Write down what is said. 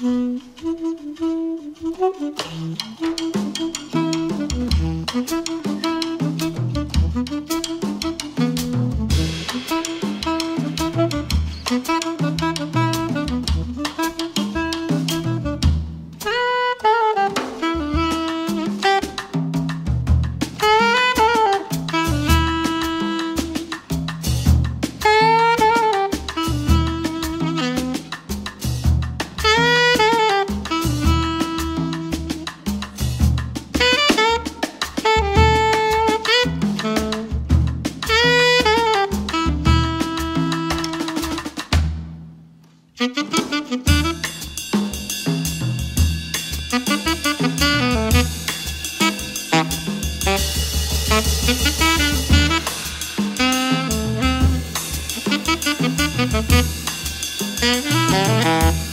Thank you. Música